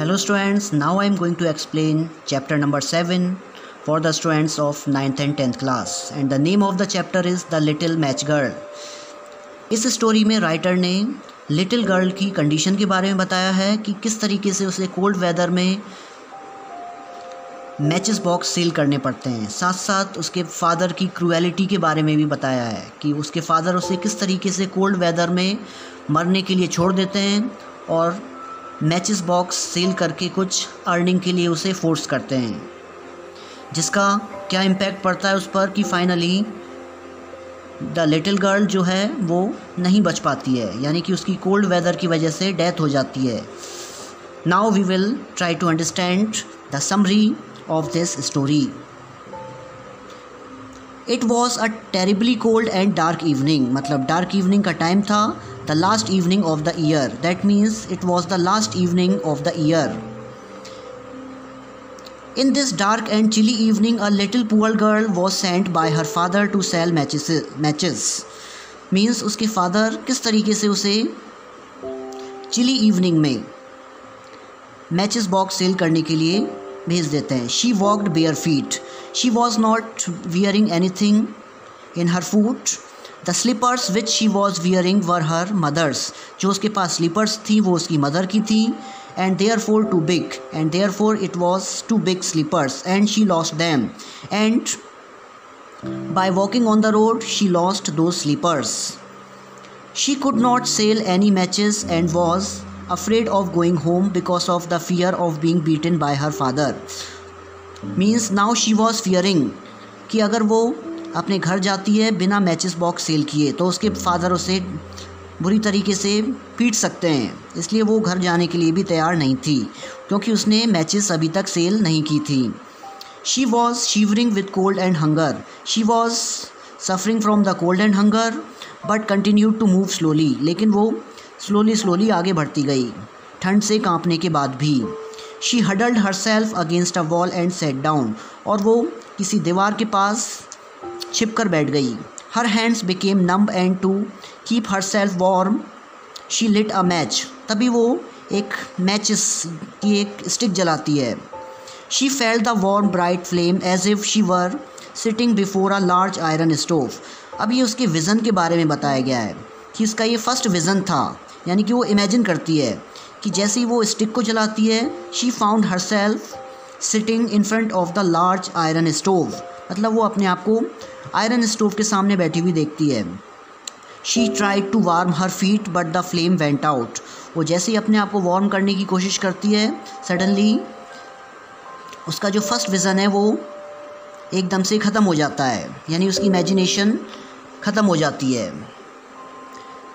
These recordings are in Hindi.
Hello students, now I am going to explain chapter number 7 for the students of 9th and 10th class. And the name of the chapter is The Little match girl इस स्टोरी में राइटर ने लिटिल गर्ल की कंडीशन के बारे में बताया है कि किस तरीके से उसे कोल्ड वेदर में मैचेस बॉक्स सेल करने पड़ते हैं। साथ साथ उसके फादर की क्रूएलिटी के बारे में भी बताया है कि उसके फादर उसे किस तरीके से कोल्ड वेदर में मरने के लिए छोड़ देते हैं और मैचेस बॉक्स सेल करके कुछ अर्निंग के लिए उसे फोर्स करते हैं। जिसका क्या इम्पैक्ट पड़ता है उस पर कि फाइनली द लिटिल गर्ल जो है वो नहीं बच पाती है। यानी कि उसकी कोल्ड वेदर की वजह से डेथ हो जाती है। Now we will try to understand the summary of this story it was a terribly cold and dark evening मतलब डार्क इवनिंग का टाइम था। The last evening of the year that means it was the last evening of the year In this dark and chilly evening, a little poor girl was sent by her father to sell matches. matches. Means उसके फादर किस तरीके से उसे चिली इवनिंग में मैचेस बॉक्स सेल करने के लिए भेज देते हैं she walked bare feet she was not wearing anything in her foot the slippers which she was wearing were her mother's जो उसके पास स्लीपर्स थी वो उसकी मदर की थी and therefore too big and therefore it was too big slippers and she lost them and by walking on the road she lost those slippers she could not sail any matches and was afraid of going home because of the fear of being beaten by her father means now she was fearing कि अगर वो अपने घर जाती है, बिना मैचेस बॉक्स सेल किए तो उसके फादर उसे बुरी तरीके से पीट सकते हैं। इसलिए वो घर जाने के लिए भी तैयार नहीं थी, क्योंकि उसने मैचेस अभी तक सेल नहीं की थी। She was shivering with cold and hunger she was suffering from the cold and hunger but continue to move slowly लेकिन वो स्लोली स्लोली आगे बढ़ती गई, ठंड से कांपने के बाद भी। She huddled herself against a wall and sat down और वो किसी दीवार के पास छिप कर बैठ गई। Her hands became numb and to keep herself warm she lit a match तभी वो एक मैच की एक स्टिक जलाती है। She felt the warm bright flame as if she were sitting before a large iron stove अब ये उसके विज़न के बारे में बताया गया है कि इसका ये फ़र्स्ट विज़न था, यानी कि वो इमेजिन करती है कि जैसे ही वो स्टिक को जलाती है she found herself sitting in front of the large iron stove मतलब वो अपने आप को आयरन स्टोव के सामने बैठी हुई देखती है। She try to warm her feet but the flame went out वो जैसे ही अपने आप को वार्म करने की कोशिश करती है सडनली उसका जो फ़र्स्ट विज़न है, वो एकदम से ख़त्म हो जाता है। यानी उसकी इमेजिनेशन ख़त्म हो जाती है।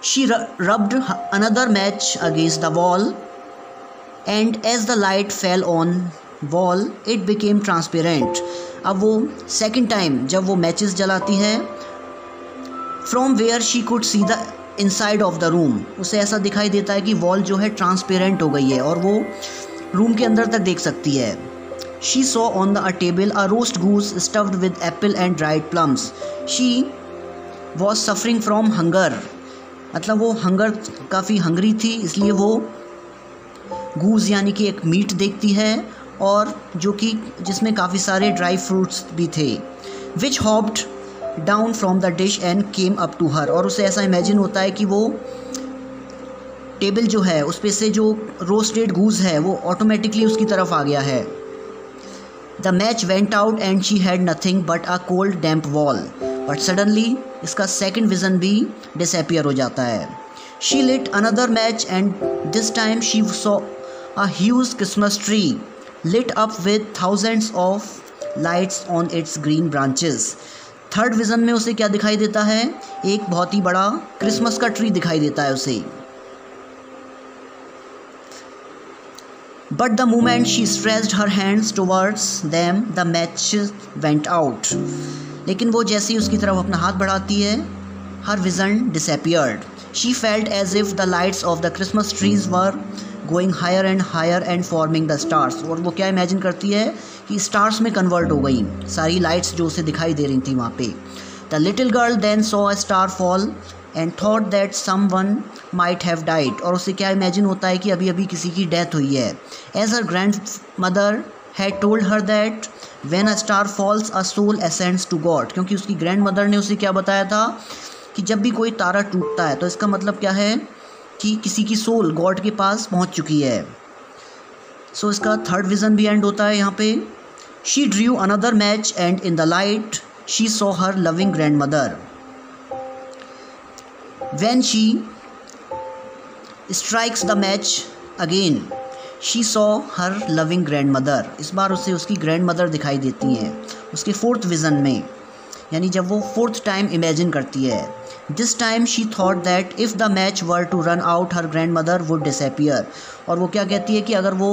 She rubbed another match against the wall and as the light fell on wall it became transparent अब वो सेकेंड टाइम जब वो मैचेस जलाती है from where she could see the inside of the room उसे ऐसा दिखाई देता है कि वॉल जो है ट्रांसपेरेंट हो गई है और वो रूम के अंदर तक देख सकती है। She saw on the a table a roast goose stuffed with apple and dried plums she was suffering from hunger मतलब वो हंगर काफ़ी हंगरी थी, इसलिए वो गूज यानी कि एक मीट देखती है। और जो कि जिसमें काफ़ी सारे ड्राई फ्रूट्स भी थे which hopped down from the dish and came up to her और उसे ऐसा इमेजिन होता है कि वो टेबल जो है उस पर से जो रोस्टेड गूज है, वो ऑटोमेटिकली उसकी तरफ़ आ गया है। The match went out and she had nothing but a cold damp wall but suddenly इसका सेकेंड विज़न भी डिसपियर हो जाता है। She lit another match and this time she saw a huge Christmas tree lit up with thousands of lights on its green branches. Third vision में उसे क्या दिखाई देता है? एक बहुत ही बड़ा क्रिसमस का ट्री दिखाई देता है उसे। But the moment she stretched her hands towards them the match went out लेकिन वो जैसे ही उसकी तरफ़ अपना हाथ बढ़ाती है her vision disappeared she felt as if the lights of the Christmas trees were going higher and higher and forming the stars और वो क्या इमेजिन करती है कि स्टार्स में कन्वर्ट हो गई। सारी लाइट्स जो उसे दिखाई दे रही थी वहाँ पे। The little girl then saw a star fall and thought that someone might have died और उसे क्या इमेजिन होता है कि अभी अभी किसी की डेथ हुई है। As her grandmother had told her that when a star falls a soul ascends to God क्योंकि उसकी ग्रैंड मदर ने उसे क्या बताया था कि जब भी कोई तारा टूटता है तो इसका मतलब क्या है? कि किसी की सोल गॉड के पास पहुँच चुकी है। सो so, इसका थर्ड विज़न भी एंड होता है यहाँ पे। She drew another match and in the light she saw her loving grandmother when she strikes the match again she saw her loving grandmother इस बार उसे उसकी ग्रैंड मदर दिखाई देती हैं। उसके फोर्थ विज़न में यानी जब वो फोर्थ टाइम इमेजिन करती है। This time she thought that if the match were to run out her grandmother would disappear और वो क्या कहती है कि अगर वो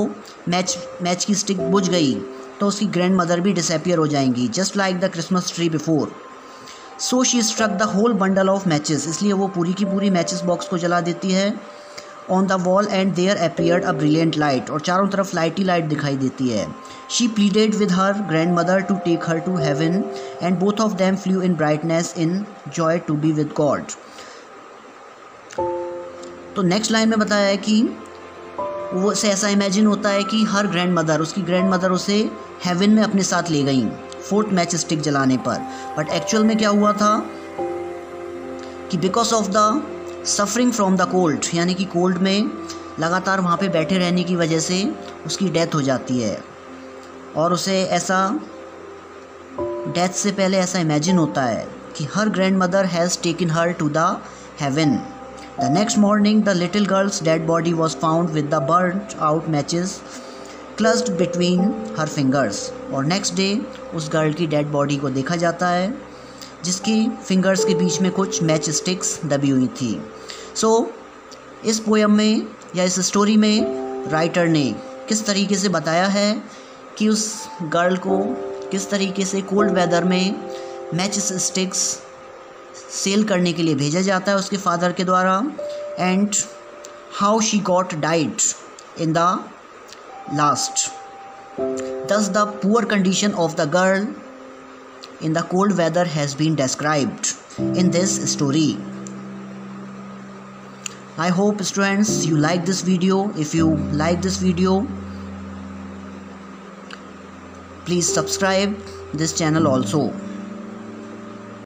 मैच मैच की स्टिक बुझ गई तो उसकी ग्रैंड मदर भी डिसपियर हो जाएँगी just like the Christmas tree before so she struck the whole bundle of matches इसलिए वो पूरी की पूरी मैचेस बॉक्स को जला देती है। On the wall and there appeared a brilliant light और चारों तरफ़ लाइट ही लाइट दिखाई देती है। She pleaded with her grandmother to take her to heaven and both of them flew in brightness in joy to be with God तो नेक्स्ट लाइन में बताया है कि वो उसे ऐसा इमेजिन होता है कि हर ग्रैंड मदर उसकी ग्रैंड मदर उसे हेवन में अपने साथ ले गई फोर्थ मैच स्टिक जलाने पर। बट एक्चुअल में क्या हुआ था कि because of the suffering from the cold यानी कि कोल्ड में लगातार वहाँ पे बैठे रहने की वजह से उसकी डेथ हो जाती है। और उसे ऐसा डेथ से पहले ऐसा इमेजिन होता है कि her grandmother has taken her to the heaven the next morning the little girl's dead body was found with the burn out matches clutched between her fingers और नेक्स्ट डे उस गर्ल की डेड बॉडी को देखा जाता है। जिसकी फिंगर्स के बीच में कुछ मैच स्टिक्स दबी हुई थी। सो so, इस पोएम में या इस स्टोरी में राइटर ने किस तरीके से बताया है कि उस गर्ल को किस तरीके से कोल्ड वेदर में मैच स्टिक्स सेल करने के लिए भेजा जाता है उसके फादर के द्वारा? And how she got died in the last दस the poor condition of the girl in the cold weather has been described in this story. I hope students you like this video. If you like this video, please subscribe this channel also.